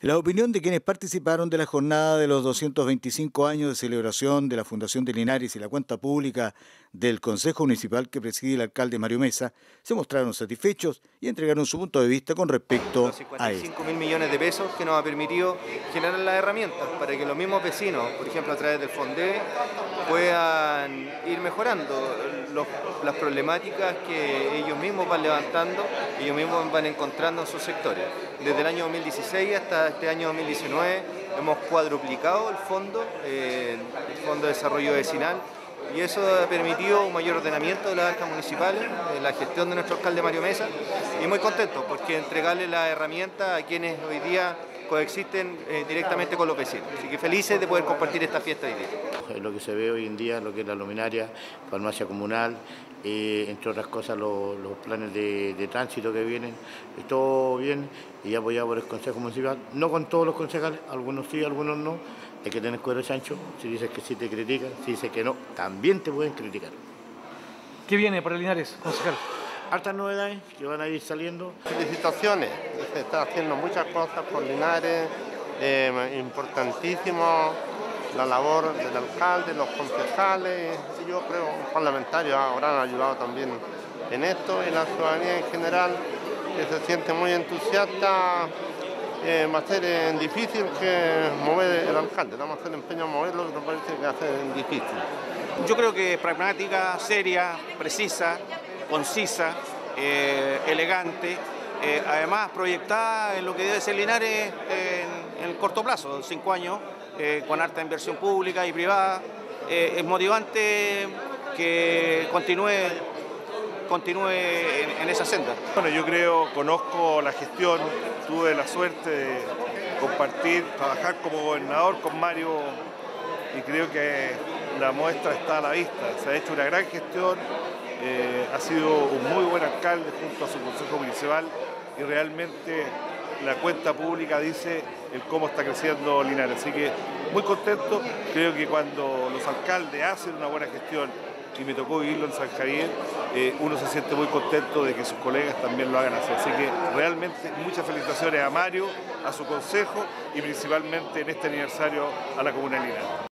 La opinión de quienes participaron de la jornada de los 225 años de celebración de la Fundación de Linares y la cuenta pública del Consejo Municipal que preside el alcalde Mario Mesa se mostraron satisfechos y entregaron su punto de vista con respecto a esto. 55 mil millones de pesos que nos ha permitido generar las herramientas para que los mismos vecinos, por ejemplo a través del FONDE, puedan ir mejorando las problemáticas que ellos mismos van levantando, ellos mismos van encontrando en sus sectores. Desde el año 2016 hasta este año 2019 hemos cuadruplicado el fondo, el Fondo de Desarrollo Vecinal, y eso ha permitido un mayor ordenamiento de las arcas municipales, la gestión de nuestro alcalde Mario Mesa, y muy contento porque entregarle la herramienta a quienes hoy día coexisten eh, directamente con los vecinos. Así que felices de poder compartir esta fiesta hoy día. Lo que se ve hoy en día, lo que es la luminaria, farmacia comunal, eh, entre otras cosas los, planes de, tránsito que vienen, todo bien y apoyado por el Consejo Municipal, no con todos los concejales, algunos sí, algunos no, hay que tener cuero chancho, si dices que sí te critican, si dices que no, también te pueden criticar. ¿Qué viene para Linares, concejal? Hartas novedades que van a ir saliendo. Felicitaciones, se está haciendo muchas cosas por Linares, eh, importantísimo la labor del alcalde, los concejales, y yo creo los parlamentarios habrán ayudado también en esto y la ciudadanía en general que se siente muy entusiasta. Eh, va a ser eh, difícil que mover el alcalde, vamos a hacer empeño a moverlo, pero parece que va a ser difícil. Yo creo que es pragmática, seria, precisa, concisa, eh, elegante, además proyectada en lo que debe ser Linares en, en el corto plazo, cinco años, eh, con alta inversión pública y privada. Eh, es motivante que continúe, continúe en, esa senda. Bueno, yo creo, conozco la gestión, tuve la suerte de compartir, trabajar como gobernador con Mario y creo que la muestra está a la vista. Se ha hecho una gran gestión, eh, ha sido un muy buen alcalde junto a su consejo municipal y realmente la cuenta pública dice el cómo está creciendo Linares. Así que muy contento, creo que cuando los alcaldes hacen una buena gestión, y me tocó vivirlo en San Javier, eh, uno se siente muy contento de que sus colegas también lo hagan así. Así que realmente muchas felicitaciones a Mario, a su consejo y principalmente en este aniversario a la Comuna de Linares.